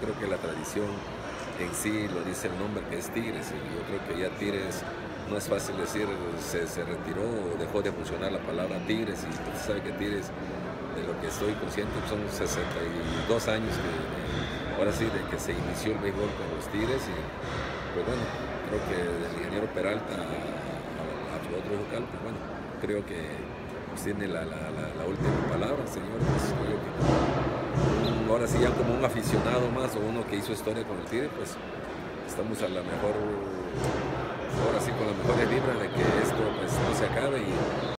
creo que la tradición en sí lo dice el nombre que es Tigres y yo creo que ya Tigres no es fácil decir se, retiró o dejó de funcionar la palabra Tigres y usted sabe que Tigres de lo que estoy consciente son 62 años que ahora sí de que se inició el béisbol con los Tigres y pues bueno creo que del ingeniero Peralta a, su otro local pues bueno creo que tiene la, la, última palabra señor ahora sí ya como un aficionado más o uno que hizo historia con el Tigre pues estamos a la mejor ahora sí con las mejores vibras de que esto pues no se acabe y